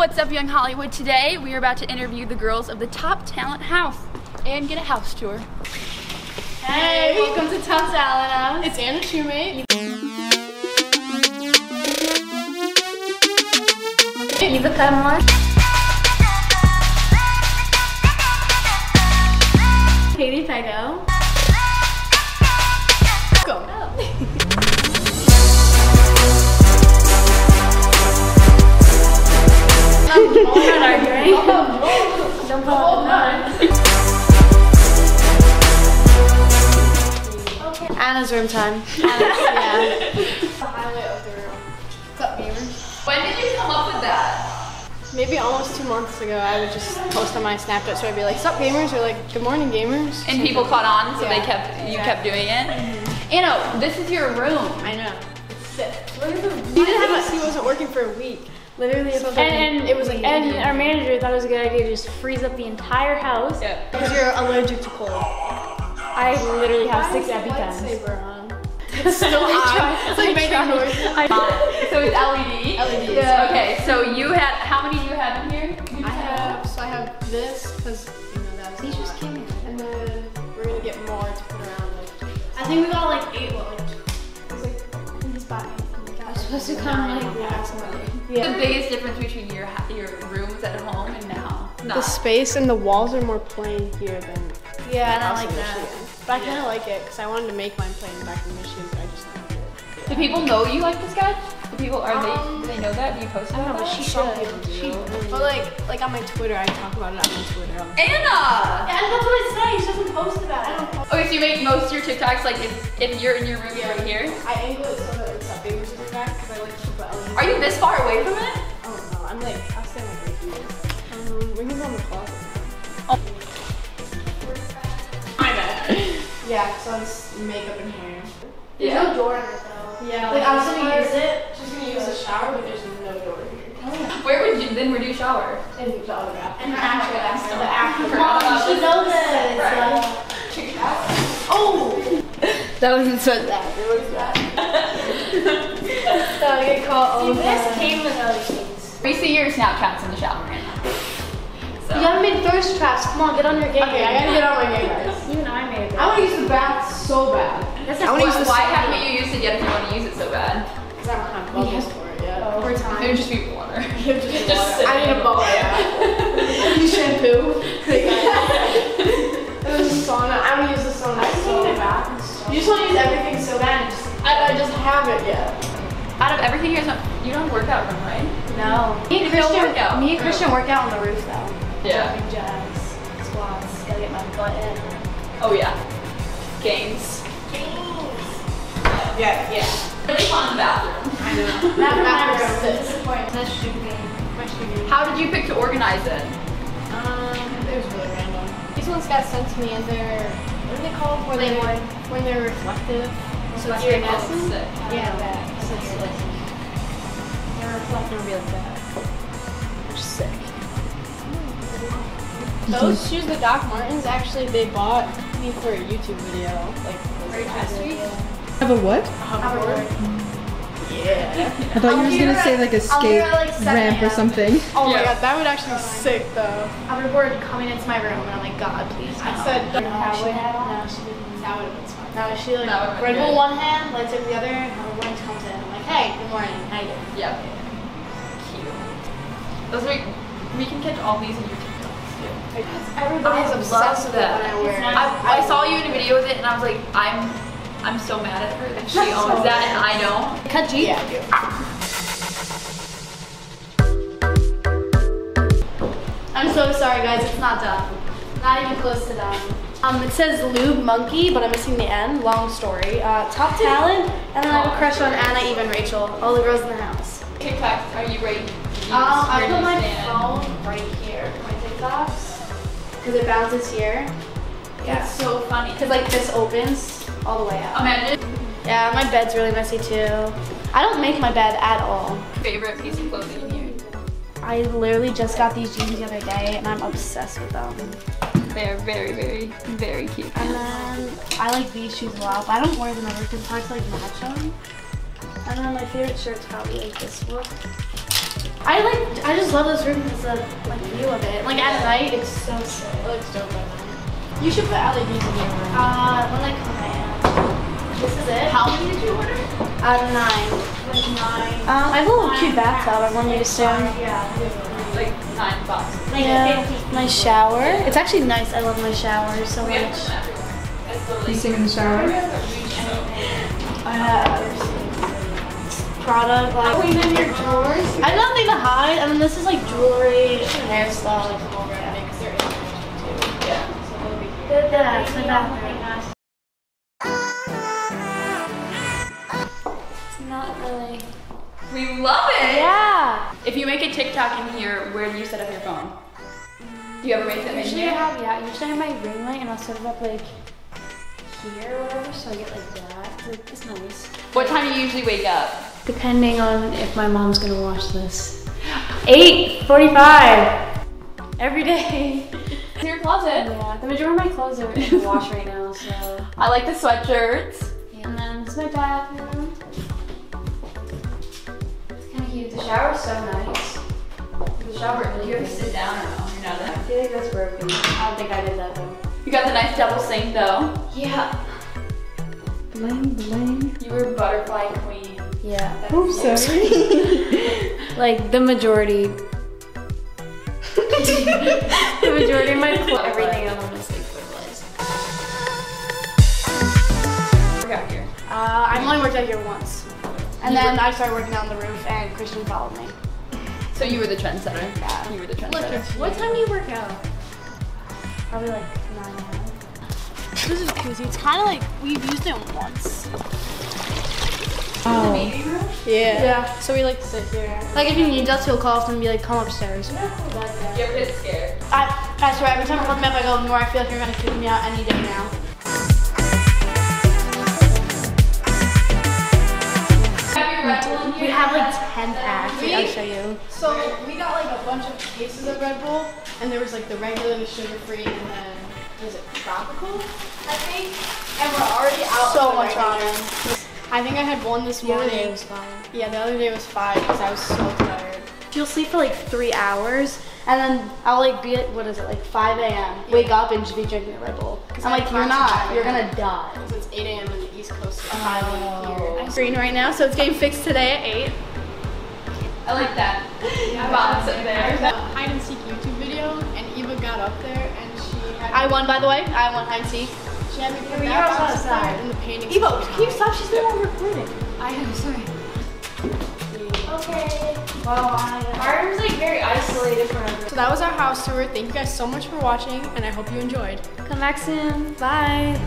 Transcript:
what's up, Young Hollywood? Today we are about to interview the girls of the Top Talent House and get a house tour. Hey, welcome to Top Talent House. It's Anna Shumate. Eva Cudmore. Katie Pego. Anna's room time. yeah. the highlight of the room. What's up. When did you come up with that? Maybe almost two months ago, I would just post on my Snapchat, so I'd be like, "Sup, gamers?" or like, "Good morning, gamers." And people caught on, so they kept you kept doing it. Mm-hmm. Anna, this is your room. I know. It's sick. Look at the. You didn't have a. He wasn't working for a week. Literally, So And, and, it was like and our manager thought it was a good idea to just freeze up the entire house. Yeah. because you're allergic to cold. I literally have six EpiPens. Lightsaber on. It's still on. It's like making noise. so it's LED. LED. Yeah. Okay, so you had how many do you have in here? I have. So I have this because you know that was. These just lot. came in. And then we're gonna get more to put around. Like, I think we got like eight. Well, like, it's like in this bag. I was supposed to come like last month. The Yeah. biggest difference between your your rooms at home and now. the space and the walls are more plain here than Yeah, and I house like that. Michigan. But I kind of like it because I wanted to make mine plain back in Michigan, but I just never did. Do people know you like this guy? Do people are Um, they do they know that? Do you post about but that? she Some should. people do. She- But like, like on my Twitter, I talk about it on my Twitter. all the time. Anna. Yeah, that's what it's saying. She doesn't post about it. I don't post. Okay, so you make most of your TikToks like if, if you're in your room right here. I angle it so that it's that bigger to the back because I like to put LED. Are you this far away from it? Oh no, I'm like, Yeah, so it's makeup and hair. There's no door in it though. Yeah. Like I was gonna use it. Just gonna use a shower, but there's no door here. Where would you then where do you shower? In the other bathroom. And the actual bathroom. The actual Forgot Mom, about you this. should know this. uh, Oh! That wasn't so bad. What is that? So I get caught all the This came with other things. We see your Snapchats in the shower right now. So. You gotta make thirst traps. Come on, get on your game. Okay, I gotta get on my game, guys. You and I wanna use the bath so bad. That's I wanna use Why, the why sauna. haven't you used it yet if you want to use it so bad? Because I don't have bubbles for it yet. Oh. over time. It would just be water. Just, Just sit I need in. a bubble, yeah. use shampoo. and then sauna. I wanna use the sauna so bad. You just wanna use everything so bad. and Just, I, I just haven't yet. Out of everything here's not you don't workout room, right? No. Me and You don't Christian, work out. me and Christian work out on the roof though. Yeah. Jumping jacks, squats. Gotta get my butt in. Oh yeah. Games. Games. Yeah, yeah. Really fun bathroom. I know. That That was was disappointing. That's stupid. How did you pick to organize it? Um, it was really random. These ones got sent to me as they're, what are they called? Where they Playboy. when they're reflective. So Reflective. iridescent. Sick. Yeah, that. So iridescent. They're reflective really bad. Which is sick. Those shoes, the Doc Martens, actually they bought me for a YouTube video, like was it last week. Have a what? Hoverboard. Yeah. I thought you were gonna say like a I'll skate like ramp or something. Oh my Yeah. god, that would actually be sick though. I recorded coming into my room and I'm like, God, please. I no. said, no, no, she had no, she didn't. That would have been smart. No, she like That would've been Red Bull one hand, lightsaber the other, and hoverboard comes in. I'm like, hey, good morning, how you doing? Yep. Cute. Those are we can catch all these in your TikToks too. Everybody's I obsessed with that. when I. I, I saw you in a video with it and I was like, I'm I'm so mad at her that she owns that and I don't. Cut G. Yeah, I do. I'm so sorry, guys. It's not done. Not even close to done. Um, it says Lube Monkey, but I'm missing the N. Long story. Uh, top talent, and then I have a crush on Anna, Eve, and Rachel. All the girls in the house. TikToks, are you ready? Um, I put my stand? phone right here because it bounces here. Yeah. It's so funny. Because like this opens all the way out. Imagine Yeah, my bed's really messy too. I don't make my bed at all. favorite piece of clothing in here. I literally just got these jeans the other day and I'm obsessed with them. They are very, very, very cute. And then I like these shoes a lot, but I don't wear them ever because it's hard to like match them. And then my favorite shirt's probably like this look. I like, I just love this room because the like view of it. Like at night, it's so sick. It looks dope at night. You should put LEDs in your room. Uh, when I come in, this is it. How many did you order? Out of nine. Like nine. Um, I have a little cute bathtub. I want you to assume. Yeah. Like nine bucks. Like Yeah, my shower. It's actually nice. I love my shower so much. them everywhere. That's You sing in the shower? I have product like. Oh, even your drawers. I have nothing to hide. I mean, this is like jewelry, hair stuff. Because they're in too. Yeah. So they'll be here. That's the bathroom. It's not really. We love it. Yeah. If you make a TikTok in here, where do you set up your phone? Do you ever make them in Usually I here? have yeah. Usually I have my ring light and I'll set it up like here or whatever, so I get like that. Like, It's nice. What time do you usually wake up? Depending on if my mom's gonna watch this. 8:45 every day. In your closet. Yeah, the majority of my clothes are in the wash right now, so. I like the sweatshirts. And then this is my bathroom. It's kind of cute. The shower's so nice. The shower. Do you ever sit down or no? You're not I feel like that's broken. I don't think I did that though. You got the nice double sink though. Yeah. Bling, bling. You were butterfly queen. Yeah. That's Oops, it. sorry. Like the majority. the majority of my clothes, everything I want is like fertilized. Work out here. Uh, I've only worked out here once. And then I started working on the roof and Christian followed me. So you were the trendsetter. Yeah. You were the trendsetter. What time do you work out? Probably like nine or nine. This is cozy. It's kind of like we've used it once. Oh. Yeah. Yeah. So we like to sit here. Like if you need us, he'll call us and be like, "Come upstairs." You ever get scared? I, I swear, every time I come up, I go, "Nora, I feel like you're gonna kick me out any day now." Have you Red Bull in here? We have like ten packs. Wait, I'll show you. So we got like a bunch of cases of Red Bull, and there was like the regular, the sugar free, and then was it tropical? I think. And we're already out. So of the much regular. ramen. I think I had one this morning. The other morning. day was fine. Yeah, the other day was five because I was so tired. You'll sleep for like three hours, and then I'll like be at what is it like 5 a.m. Wake up and just be drinking a Red Bull. I'm I like, you're not. at You're gonna die. Because it's 8 a.m. in the East Coast, so 5 a.m. here. I'm green right now, so it's getting fixed today at eight. I like that. Box up There's there. a hide and seek YouTube video, and Eva got up there, and she had I won, by the way. I won I'm seek. She had me. In the. Evo, can you stop? She's no longer recording. I am sorry. Okay. Wow, our room's like very isolated from everyone. So that was our house tour. Thank you guys so much for watching, and I hope you enjoyed. Come back soon. Bye.